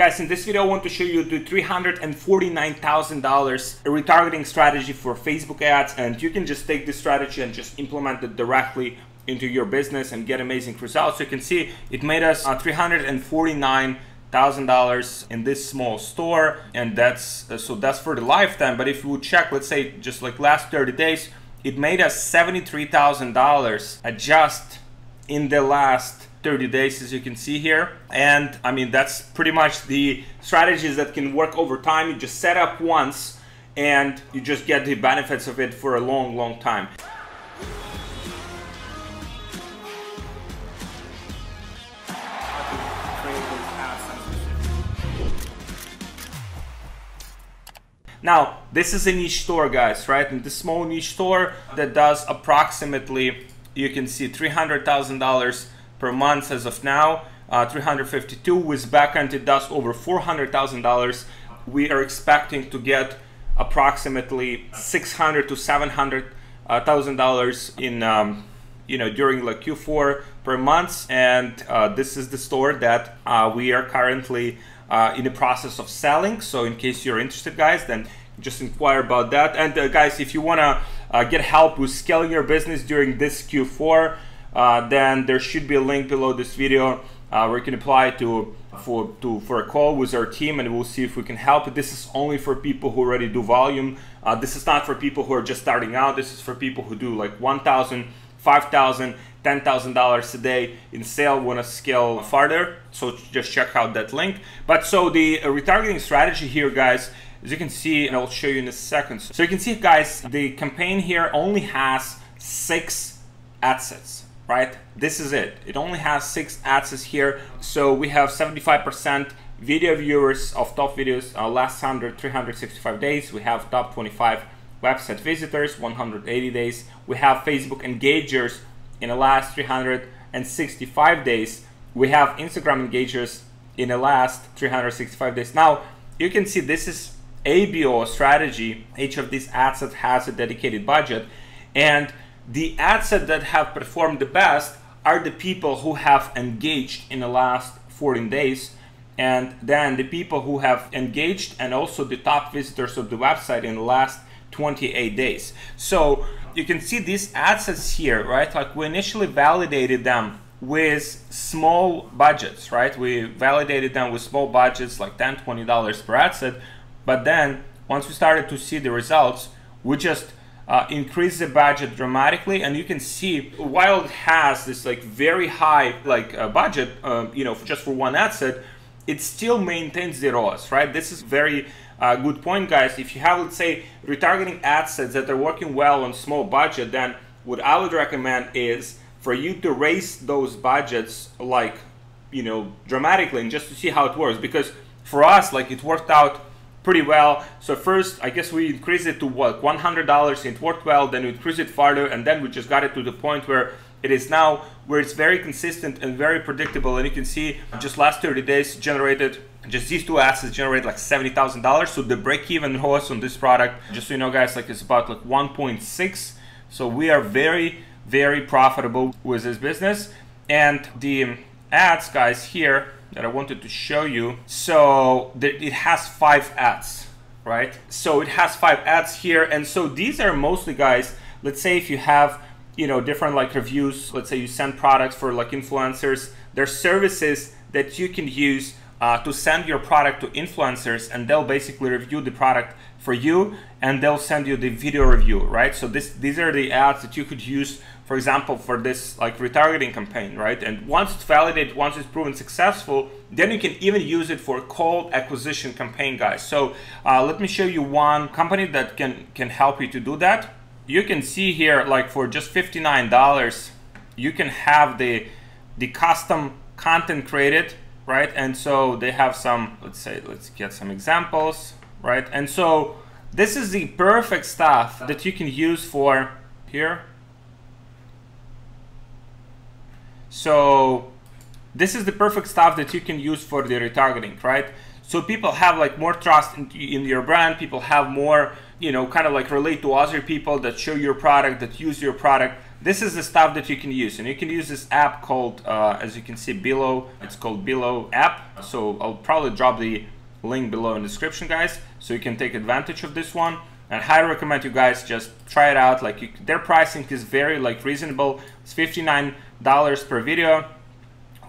Guys, in this video, I want to show you the $349,000 retargeting strategy for Facebook ads. And you can just take this strategy and just implement it directly into your business and get amazing results. So you can see it made us uh, 349 thousand dollars in this small store and that's uh, so that's for the lifetime but if you would check let's say just like last 30 days it made us $73,000 just in the last 30 days as you can see here. And I mean that's pretty much the strategies that can work over time. You just set up once and you just get the benefits of it for a long long time. Now, this is a niche store, guys, right? And the small niche store that does approximately, you can see $300,000 per month as of now, uh, 352 with backend it does over $400,000. We are expecting to get approximately 600 to 700 uh, thousand dollars in um, you know during like Q4 per month and uh, this is the store that uh, we are currently uh, in the process of selling. So in case you're interested, guys, then just inquire about that. And uh, guys, if you wanna uh, get help with scaling your business during this Q4, uh, then there should be a link below this video uh, where you can apply to for to for a call with our team, and we'll see if we can help. This is only for people who already do volume. Uh, this is not for people who are just starting out. This is for people who do like 1,000, 5,000 $10,000 a day in sale want to scale farther. So just check out that link. But so the uh, retargeting strategy here, guys, as you can see, and I'll show you in a second. So you can see, guys, the campaign here only has six ad sets, right? This is it. It only has six ad sets here. So we have 75% video viewers of top videos uh, last 100, 365 days. We have top 25 website visitors, 180 days. We have Facebook engagers in the last 365 days. We have Instagram engagers in the last 365 days. Now, you can see this is ABO strategy. Each of these ad sets has a dedicated budget. And the ad sets that have performed the best are the people who have engaged in the last 14 days. And then the people who have engaged and also the top visitors of the website in the last 28 days. So you can see these ad sets here, right? Like we initially validated them with small budgets, right? We validated them with small budgets like 10, 20 dollars per ad set. But then once we started to see the results, we just uh, increased the budget dramatically, and you can see while it has this like very high like uh, budget, um, you know, just for one ad set, it still maintains the ROAS, right? This is very uh, good point, guys. If you have, let's say, retargeting ad sets that are working well on small budget, then what I would recommend is for you to raise those budgets like, you know, dramatically and just to see how it works. Because for us, like it worked out pretty well. So first, I guess we increased it to what, $100, it worked well, then we increased it farther, and then we just got it to the point where it is now where it's very consistent and very predictable. And you can see just last 30 days generated just these two ad sets generate like $70,000. So the break-even ROAS on this product, just so you know guys, like it's about like 1.6. So we are very, very profitable with this business. And the ads guys here that I wanted to show you. So it has five ads, right? So it has five ads here. And so these are mostly guys, let's say if you have, you know, different like reviews, let's say you send products for like influencers, there's services that you can use uh, to send your product to influencers and they'll basically review the product for you and they'll send you the video review, right? So this, these are the ads that you could use, for example, for this like retargeting campaign, right? And once it's validated, once it's proven successful, then you can even use it for cold acquisition campaign, guys. So uh, let me show you one company that can, can help you to do that. You can see here, like for just $59, you can have the, the custom content created right? And so they have some, let's say, let's get some examples, right? And so this is the perfect stuff that you can use for here. So this is the perfect stuff that you can use for the retargeting, right? So people have like more trust in, in your brand. People have more, you know, kind of like relate to other people that show your product, that use your product. this is the stuff that you can use and you can use this app called uh, as you can see below it's called Billo app so i'll probably drop the link below in the description guys so you can take advantage of this one and highly recommend you guys just try it out like you, their pricing is very like reasonable it's 59 dollars per video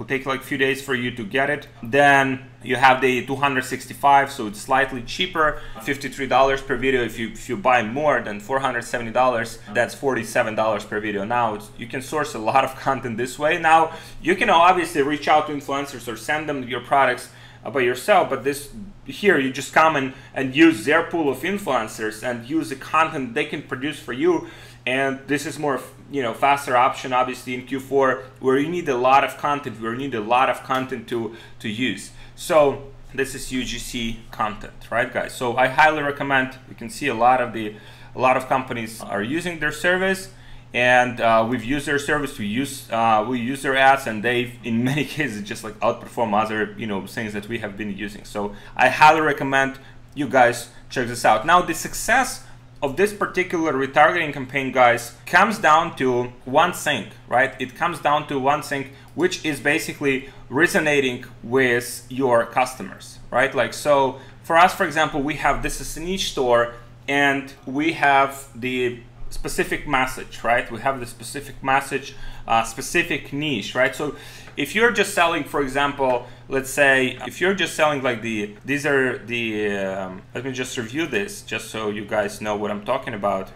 will take like a few days for you to get it. Then you have the 265 so it's slightly cheaper $53 per video if you if you buy more than $470 that's $47 per video. Now you can source a lot of content this way. Now you can uh, obviously reach out to influencers or send them your products uh, by yourself but this here you just come and, and use their pool of influencers and use the content they can produce for you and this is more you know faster option obviously in q4 where you need a lot of content where you need a lot of content to to use. So this is ugc content right guys? So i highly recommend you can see a lot of the a lot of companies are using their service and uh, we've used their service we use uh, we use their ads and they in many cases just like outperform other you know things that we have been using. So i highly recommend you guys check this out. Now the success of this particular retargeting campaign guys comes down to one thing right it comes down to one thing which is basically resonating with your customers right like so for us for example we have this is a niche store and we have the specific message, right? We have the specific message, uh, specific niche, right? So if you're just selling, for example, let's say if you're just selling like the, these are the, um, let me just review this just so you guys know what I'm talking about.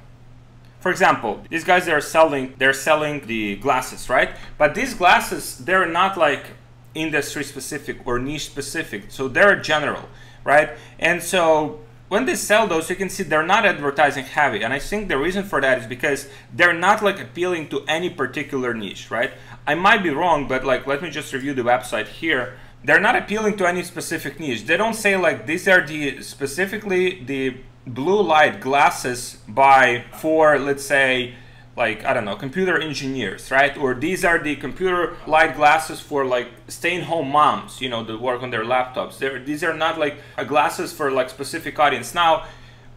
For example, these guys they are selling, they're selling the glasses, right? But these glasses, they're not like industry specific or niche specific. So they're general, right? And so when they sell those, you can see they're not advertising heavy. And I think the reason for that is because they're not like appealing to any particular niche, right? I might be wrong, but like, let me just review the website here. They're not appealing to any specific niche. They don't say like, these are the specifically the blue light glasses by for, let's say, like I don't know computer engineers right? Or these are the computer light glasses for like staying home moms you know that work on their laptops. They're, these are not like uh, glasses for like specific audience. Now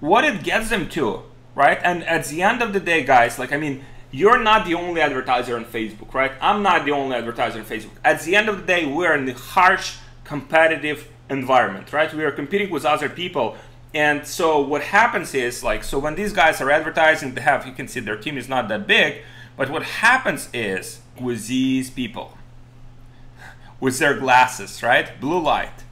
what it gets them to right? And at the end of the day guys like I mean you're not the only advertiser on Facebook right? I'm not the only advertiser on Facebook. At the end of the day we're in the harsh competitive environment right? We are competing with other people and so what happens is like, so when these guys are advertising, they have, you can see their team is not that big, but what happens is with these people, with their glasses, right? Blue light.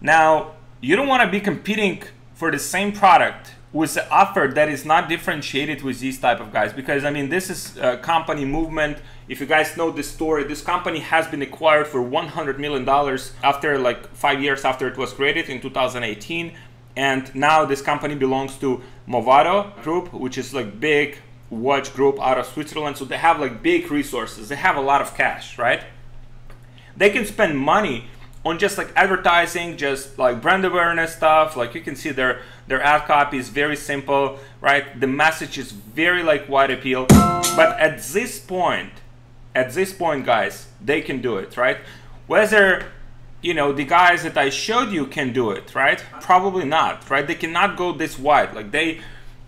Now, you don't want to be competing for the same product with the offer that is not differentiated with these type of guys because I mean this is a company MVMT if you guys know this story this company has been acquired for 100 million dollars after like five years after it was created in 2018 and now this company belongs to Movado Group, which is like big watch group out of Switzerland. So they have like big resources. They have a lot of cash, right? They can spend money on just like advertising, just like brand awareness stuff. Like you can see their their ad copy is very simple, right? The message is very like wide appeal. But at this point, at this point, guys, they can do it, right? Whether you know, the guys that I showed you can do it, right? Probably not, right? They cannot go this wide. Like they,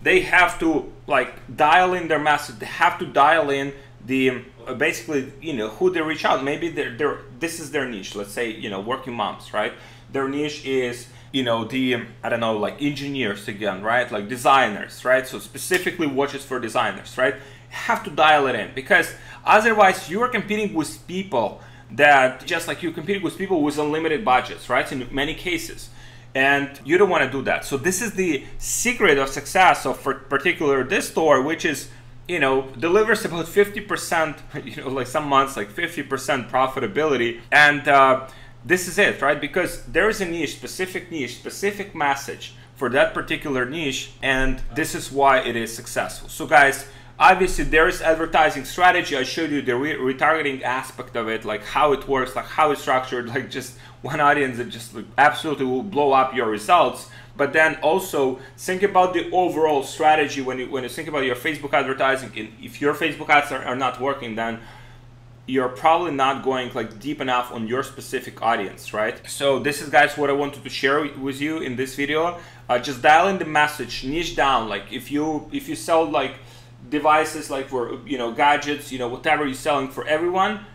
they have to like dial in their message. They have to dial in the uh, basically, you know, who they reach out. Maybe they're, they're this is their niche. Let's say, you know, working moms, right? Their niche is you know the i don't know like engineers again right like designers right so specifically watches for designers right have to dial it in because otherwise you are competing with people that just like you're competing with people with unlimited budgets, right? In many cases. And you don't want to do that. So this is the secret of success of particular this store, which is, you know, delivers about 50%, you know, like some months, like 50% profitability. And uh, this is it, right? Because there is a niche, specific niche, specific message for that particular niche. And this is why it is successful. So guys, obviously there is advertising strategy. I showed you the re retargeting aspect of it like how it works like how it's structured like just one audience that just like, absolutely will blow up your results. But then also think about the overall strategy when you when you think about your facebook advertising. And if your facebook ads are, are not working then you're probably not going like deep enough on your specific audience right? So this is guys what i wanted to share with you in this video. Uh, just dial in the message niche down. Like if you if you sell like devices like for you know gadgets you know whatever you're selling for everyone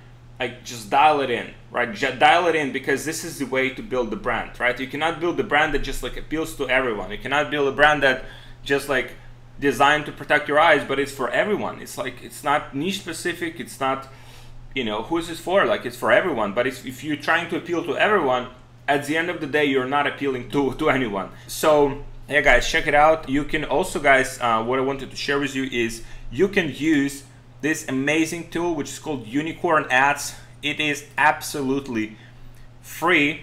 like just dial it in right? Just dial it in because this is the way to build the brand right? You cannot build a brand that just like appeals to everyone. You cannot build a brand that just like designed to protect your eyes but it's for everyone. It's like it's not niche specific it's not you know who is this for? Like it's for everyone. But if you're trying to appeal to everyone at the end of the day you're not appealing to to anyone. So yeah guys check it out. You can also guys uh, what i wanted to share with you is you can use this amazing tool which is called unicorn ads. It is absolutely free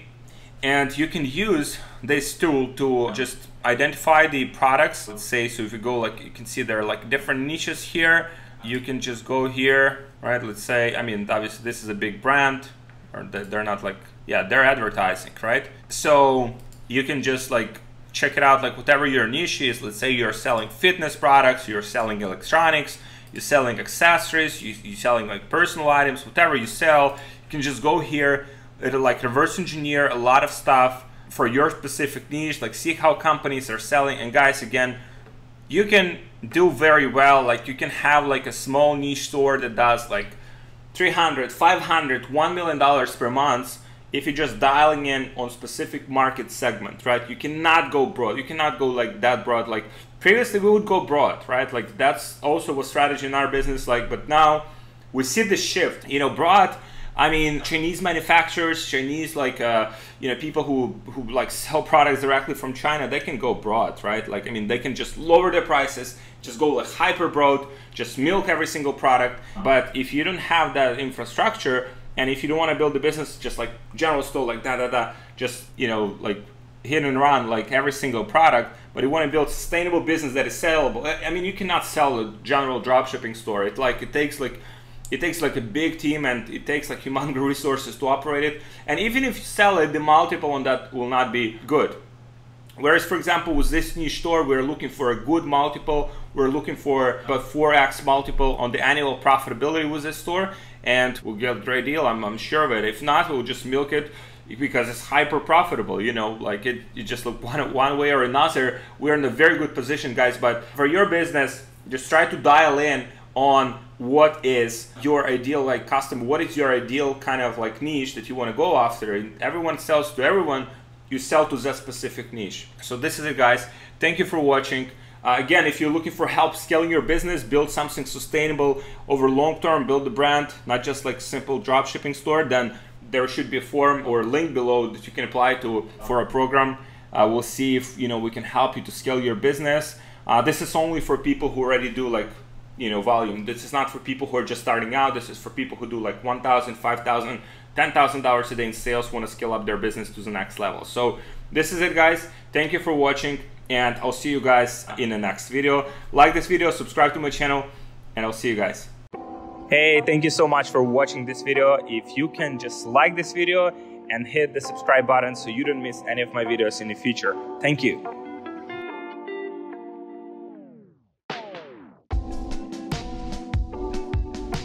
and you can use this tool to just identify the products. Let's say so if you go like you can see there are like different niches here. You can just go here right? Let's say i mean obviously this is a big brand or they're not like yeah they're advertising right? So you can just like check it out like whatever your niche is. Let's say you're selling fitness products you're selling electronics you're selling accessories you, you're selling like personal items whatever you sell you can just go here it'll like reverse engineer a lot of stuff for your specific niche like see how companies are selling. And guys again you can do very well like you can have like a small niche store that does like 300 500 1 million dollars per month if you're just dialing in on specific market segment, right? You cannot go broad. You cannot go like that broad. Like previously we would go broad, right? Like that's also a strategy in our business. Like, but now we see the shift. You know, broad. I mean, Chinese manufacturers, Chinese like uh, you know people who who like sell products directly from China, they can go broad, right? Like I mean, they can just lower their prices, just go like hyper broad, just milk every single product. But if you don't have that infrastructure, and if you don't want to build a business just like general store, like da da da, just you know like hit and run like every single product, but you want to build sustainable business that is sellable. I mean, you cannot sell a general drop shipping store. It like it takes like it takes like a big team and it takes like humongous resources to operate it. And even if you sell it, the multiple on that will not be good. Whereas, for example, with this niche store, we're looking for a good multiple. We're looking for about 4x multiple on the annual profitability with this store and we'll get a great deal. I'm, I'm sure of it. If not, we'll just milk it because it's hyper profitable. You know, like it, you just look one, one way or another. We're in a very good position, guys. But for your business, just try to dial in on what is your ideal like customer. What is your ideal kind of like niche that you want to go after? And everyone sells to everyone. You sell to that specific niche. So this is it, guys. Thank you for watching. Uh, again, if you're looking for help scaling your business, build something sustainable over long term, build a brand, not just like simple drop shipping store, then there should be a form or link below that you can apply to for a program. Uh, we'll see if you know we can help you to scale your business. Uh, this is only for people who already do like you know volume. This is not for people who are just starting out. This is for people who do like 1,000, 5,000, 10,000 dollars a day in sales, want to scale up their business to the next level. So this is it, guys. Thank you for watching and I'll see you guys in the next video. Like this video, subscribe to my channel, and I'll see you guys. Hey, thank you so much for watching this video. If you can just like this video and hit the subscribe button so you don't miss any of my videos in the future. Thank you.